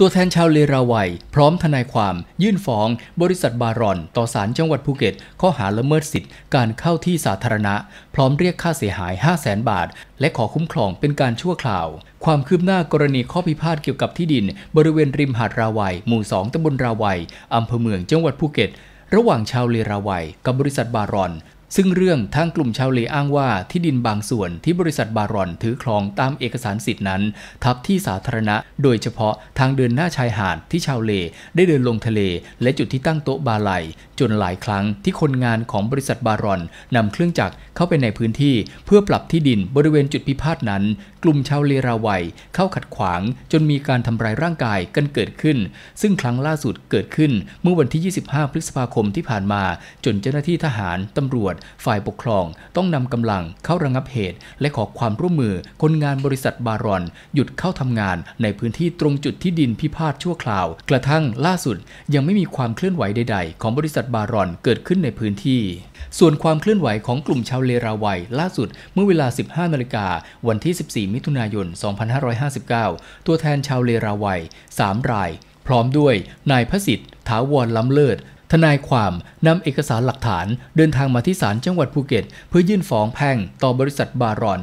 ตัวแทนชาวเลราวัย พร้อมทนายความ ยื่นฟ้อง บริษัทบารอน ต่อศาลจังหวัดภูเก็ต ข้อหาละเมิดสิทธิ์การเข้าที่สาธารณะ พร้อมเรียกค่าเสียหาย 5 0 0แสนบาท และขอคุ้มครองเป็นการชั่วคราว ความคืบหน้ากรณีข้อพิพาทเกี่ยวกับที่ดิน บริเวณริมหาดราวัย หมู่ 2ตำบลราวัยอำเภอเมืองจังหวัดภูเก็ตระหว่างชาวเลราวัยกับบริษัทบารอน ซึ่งเรื่องทางกลุ่มชาวเลอ้างว่าที่ดินบางส่วนที่บริษัทบารอนถือครองตามเอกสารสิทธินั้น ทับที่สาธารณะ โดยเฉพาะทางเดินหน้าชายหาดที่ชาวเลได้เดินลงทะเล และจุดที่ตั้งโต๊ะบาไหลจนหลายครั้งที่คนงานของบริษัทบารอนนำเครื่องจักรเข้าไปในพื้นที่ เพื่อปรับที่ดินบริเวณจุดพิพาทนั้น กลุ่มชาวเลราวัยเข้าขัดขวาง จนมีการทำร้ายร่างกายกันเกิดขึ้น ซึ่งครั้งล่าสุดเกิดขึ้นเมื่อวันที่ 25 พฤษภาคมที่ผ่านมา จนเจ้าหน้าที่ทหารตำรวจฝ่ายปกครองต้องนำกำลังเข้าระงับเหตุ และขอความร่วมมือคนงานบริษัทบารอน หยุดเข้าทำงานในพื้นที่ตรงจุดที่ดินพิพาทชั่วคราว กระทั่งล่าสุดยังไม่มีความเคลื่อนไหวใด ๆ ของบริษัทบารอนเกิดขึ้นในพื้นที่ ส่วนความเคลื่อนไหวของกลุ่มชาวเลราวัยล่าสุดเมื่อเวลา 15นาฬิกาวันที่ 14 มิถุนายน 2559 ตัวแทนชาวเลราวัย 3 ราย พร้อมด้วยนายพระสิทธิ์ถาวรล้ำเลิศ ทนายความนำเอกสารหลักฐานเดินทางมาที่ศาลจังหวัดภูเก็ต เพื่อยื่นฟ้องแพ่งต่อบริษัทบารอน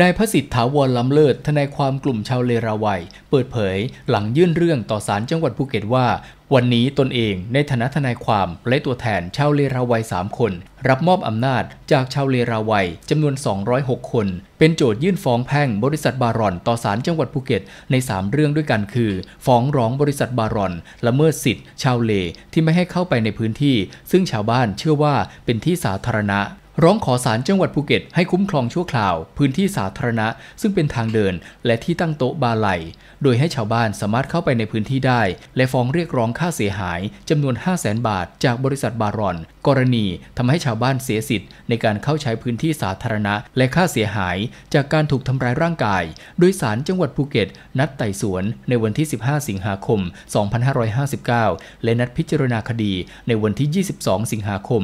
นายพระสิทธิ์ถาวรล้ำเลิศทนายความกลุ่มชาวเลราไวย์ เปิดเผยหลังยื่นเรื่องต่อศาลจังหวัดภูเก็ตว่า วันนี้ตนเองในฐานะทนายความและตัวแทนชาวเลราไวย์ 3 คน รับมอบอำนาจจากชาวเลราไวย์จำนวน 206 คน เป็นโจทก์ยื่นฟ้องแพ่งบริษัทบารอนต่อศาลจังหวัดภูเก็ตใน 3 เรื่องด้วยกันคือ ฟ้องร้องบริษัทบารอนละเมิดสิทธิ์ ชาวเลที่ไม่ให้เข้าไปในพื้นที่ ซึ่งชาวบ้านเชื่อว่าเป็นที่สาธารณะ ร้องขอศาลจังหวัดภูเก็ตให้คุ้มครองชั่วคราว พื้นที่สาธารณะ ซึ่งเป็นทางเดิน และที่ตั้งโต๊ะบาไหลโดยให้ชาวบ้านสามารถเข้าไปในพื้นที่ได้ และฟ้องเรียกร้องค่าเสียหายจำนวน 5 0 0แสนบาท จากบริษัทบารอน กรณีทำให้ชาวบ้านเสียสิทธิ์ในการเข้าใช้พื้นที่สาธารณะ และค่าเสียหาย จากการถูกทำร้ายร่างกาย โดยศาลจังหวัดภูเก็ต นัดไต่สวนในวันที่ 15 สิงหาคม 2559 และนัดพิจารณาคดีในวันที่ 22 สิงหาคม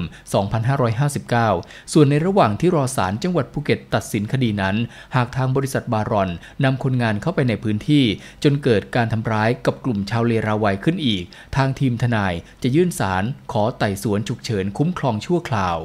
2559 ส่วนในระหว่างที่รอศาลจังหวัดภูเก็ตตัดสินคดีนั้น หากทางบริษัทบารอนนำคนงานเข้าไปในพื้นที่ จนเกิดการทำร้ายกับกลุ่มชาวเลราวัยขึ้นอีก ทางทีมทนายจะยื่นศาลขอไต่สวนฉุกเฉินคุ้มครองชั่วคราว